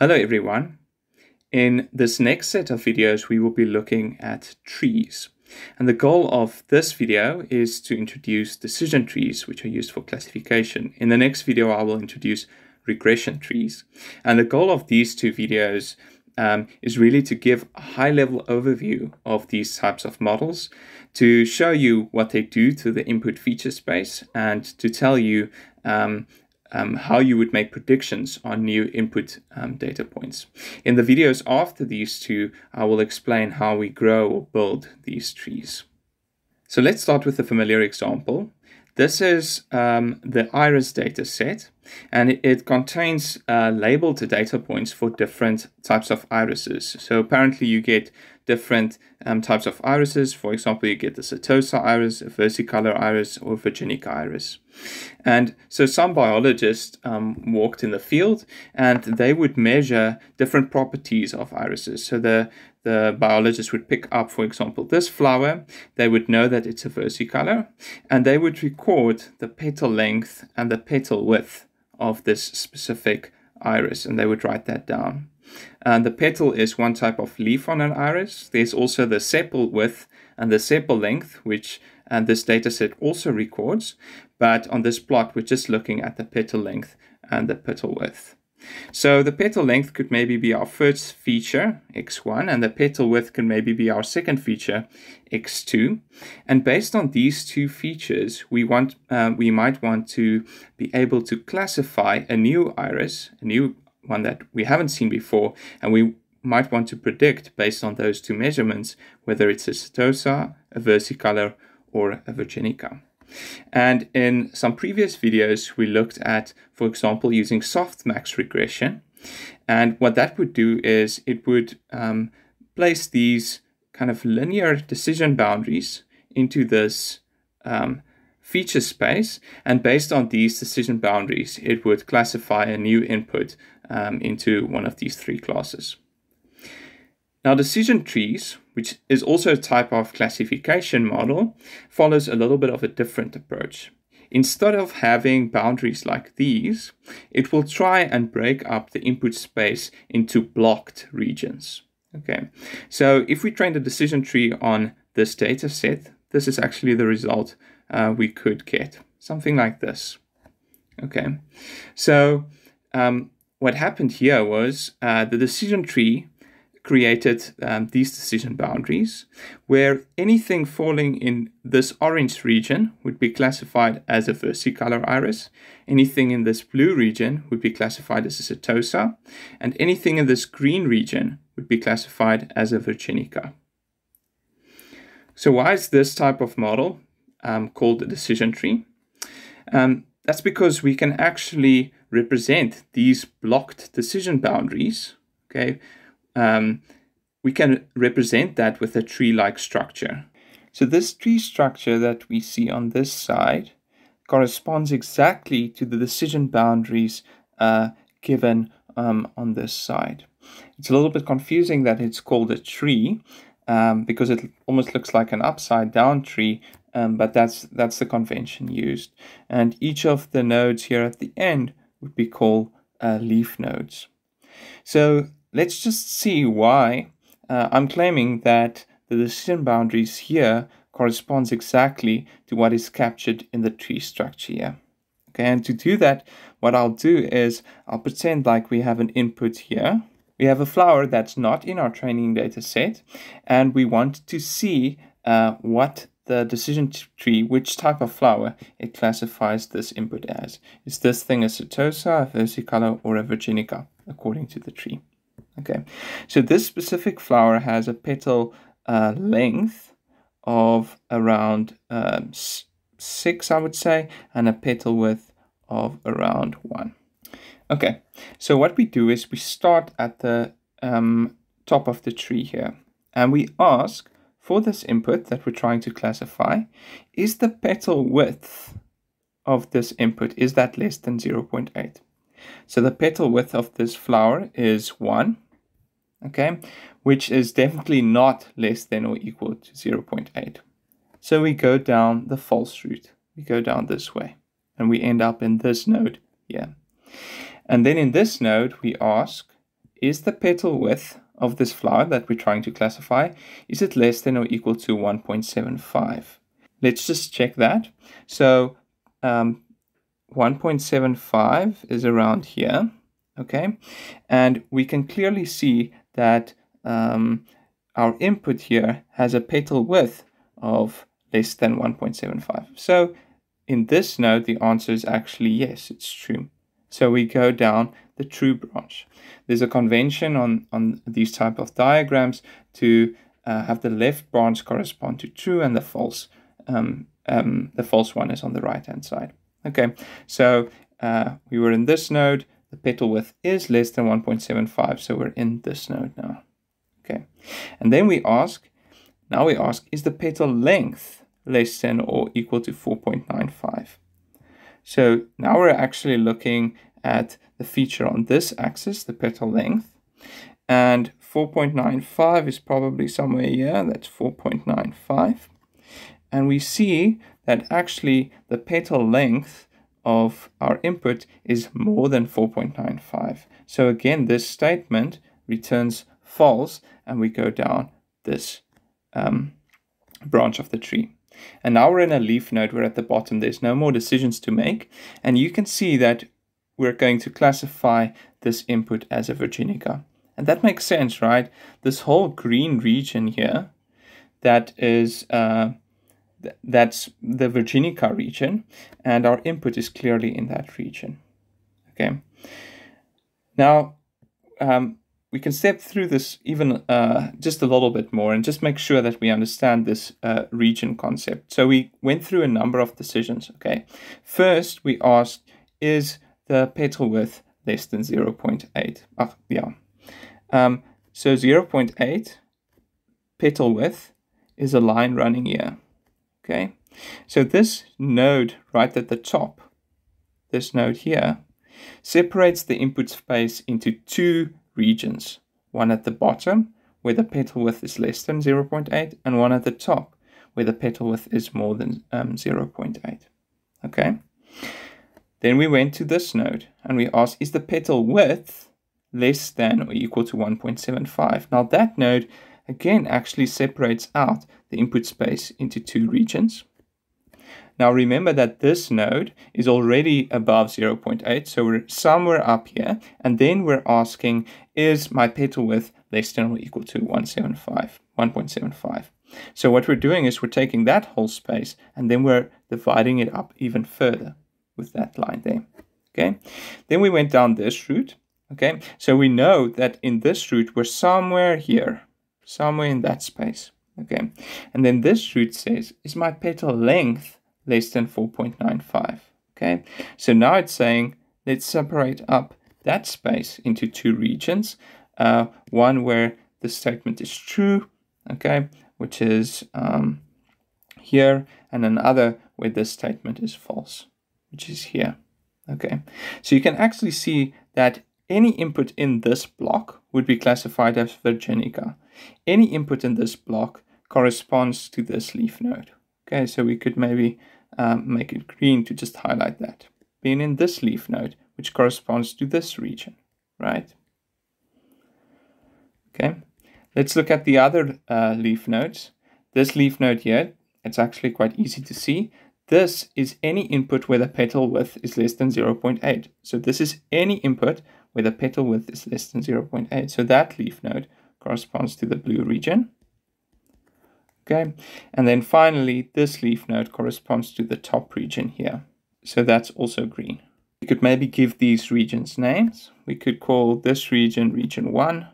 Hello everyone. In this next set of videos, we will be looking at trees. And the goal of this video is to introduce decision trees, which are used for classification. In the next video, I will introduce regression trees. And the goal of these two videos um, is really to give a high level overview of these types of models, to show you what they do to the input feature space, and to tell you um, um, how you would make predictions on new input um, data points. In the videos after these two, I will explain how we grow or build these trees. So let's start with a familiar example. This is um, the iris data set, and it, contains uh, labeled data points for different types of irises. So apparently you get different um, types of irises. For example, you get the Setosa iris, a versicolor iris, or Virginica iris. And so some biologists um, walked in the field and they would measure different properties of irises. So the the biologist would pick up, for example, this flower, they would know that it's a versicolor, and they would record the petal length and the petal width of this specific iris, and they would write that down. And the petal is one type of leaf on an iris. There's also the sepal width and the sepal length, which and this dataset also records, but on this plot, we're just looking at the petal length and the petal width. So the petal length could maybe be our first feature, x1, and the petal width can maybe be our second feature, x2. And based on these two features, we want uh, we might want to be able to classify a new iris, a new one that we haven't seen before, and we might want to predict based on those two measurements whether it's a setosa, a versicolor, or a virginica. And in some previous videos, we looked at, for example, using softmax regression. And what that would do is it would um, place these kind of linear decision boundaries into this um, feature space. And based on these decision boundaries, it would classify a new input um, into one of these three classes. Now, decision trees, which is also a type of classification model, follows a little bit of a different approach. Instead of having boundaries like these, it will try and break up the input space into blocked regions. Okay, so if we train the decision tree on this data set, this is actually the result uh, we could get. Something like this. Okay, so um, what happened here was uh, the decision tree created um, these decision boundaries where anything falling in this orange region would be classified as a versicolor iris, anything in this blue region would be classified as a setosa, and anything in this green region would be classified as a virginica. So why is this type of model um, called a decision tree? Um, that's because we can actually represent these blocked decision boundaries okay, um, we can represent that with a tree-like structure. So this tree structure that we see on this side corresponds exactly to the decision boundaries uh, given um, on this side. It's a little bit confusing that it's called a tree um, because it almost looks like an upside down tree, um, but that's that's the convention used. And each of the nodes here at the end would be called uh, leaf nodes. So let's just see why uh, I'm claiming that the decision boundaries here corresponds exactly to what is captured in the tree structure here. Okay, and to do that, what I'll do is I'll pretend like we have an input here. We have a flower that's not in our training data set, and we want to see uh, what the decision tree, which type of flower it classifies this input as. Is this thing a setosa, a versicolor, or a virginica, according to the tree? Okay, so this specific flower has a petal uh, length of around um, six, I would say, and a petal width of around one. Okay, so what we do is we start at the um, top of the tree here, and we ask for this input that we're trying to classify, is the petal width of this input, is that less than 0.8? So the petal width of this flower is 1, okay, which is definitely not less than or equal to 0.8. So we go down the false route. We go down this way and we end up in this node here. And then in this node, we ask, is the petal width of this flower that we're trying to classify, is it less than or equal to 1.75? Let's just check that. So um, 1.75 is around here, okay? And we can clearly see that um, our input here has a petal width of less than 1.75. So in this node, the answer is actually yes, it's true. So we go down the true branch. There's a convention on, on these type of diagrams to uh, have the left branch correspond to true and the false um, um, the false one is on the right hand side. Okay, so uh, we were in this node, the petal width is less than 1.75, so we're in this node now. Okay, and then we ask, now we ask, is the petal length less than or equal to 4.95? So now we're actually looking at the feature on this axis, the petal length, and 4.95 is probably somewhere here, that's 4.95. And we see that actually the petal length of our input is more than 4.95. So again, this statement returns false and we go down this um, branch of the tree. And now we're in a leaf node where at the bottom there's no more decisions to make. And you can see that we're going to classify this input as a Virginica. And that makes sense, right? This whole green region here that is uh, that's the Virginica region, and our input is clearly in that region. Okay. Now, um, we can step through this even uh, just a little bit more and just make sure that we understand this uh, region concept. So we went through a number of decisions. Okay. First, we asked, is the petal width less than 0 0.8? Ah, yeah. Um, so 0 0.8 petal width is a line running here. Okay, so this node right at the top, this node here, separates the input space into two regions. One at the bottom, where the petal width is less than 0.8, and one at the top, where the petal width is more than um, 0.8. Okay. Then we went to this node and we asked, is the petal width less than or equal to 1.75? Now that node again actually separates out the input space into two regions. Now remember that this node is already above 0.8, so we're somewhere up here, and then we're asking, is my petal width less than or equal to 175, 1.75? So what we're doing is we're taking that whole space, and then we're dividing it up even further with that line there. Okay, then we went down this route. Okay, so we know that in this route we're somewhere here, somewhere in that space. Okay, and then this route says, is my petal length less than 4.95? Okay, so now it's saying, let's separate up that space into two regions. Uh, one where the statement is true, okay, which is um, here, and another where this statement is false, which is here. Okay, so you can actually see that any input in this block would be classified as Virginica. Any input in this block corresponds to this leaf node. Okay, so we could maybe um, make it green to just highlight that. Being in this leaf node, which corresponds to this region, right? Okay, let's look at the other uh, leaf nodes. This leaf node here, it's actually quite easy to see. This is any input where the petal width is less than 0.8. So this is any input where the petal width is less than 0.8. So that leaf node corresponds to the blue region. Okay, and then finally, this leaf node corresponds to the top region here. So that's also green. We could maybe give these regions names. We could call this region region 1.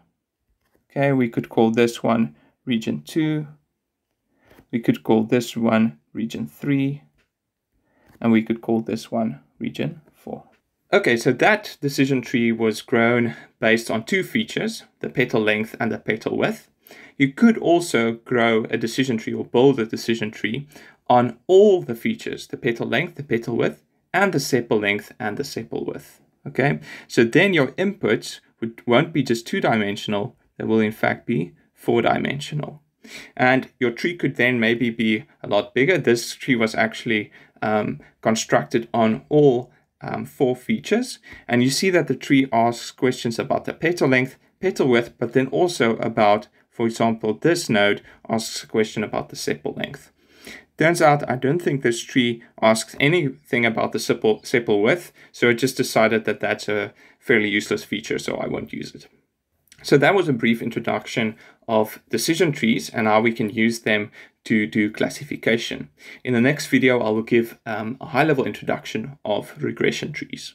Okay, we could call this one region 2. We could call this one region 3. And we could call this one region 4. Okay, so that decision tree was grown based on two features, the petal length and the petal width. You could also grow a decision tree or build a decision tree on all the features, the petal length, the petal width, and the sepal length and the sepal width. Okay, so then your inputs would, won't be just two dimensional, they will in fact be four dimensional. And your tree could then maybe be a lot bigger. This tree was actually um, constructed on all um, four features. And you see that the tree asks questions about the petal length, petal width, but then also about, for example, this node asks a question about the sepal length. Turns out I don't think this tree asks anything about the sepal, sepal width, so I just decided that that's a fairly useless feature, so I won't use it. So that was a brief introduction of decision trees and how we can use them to do classification. In the next video, I will give um, a high-level introduction of regression trees.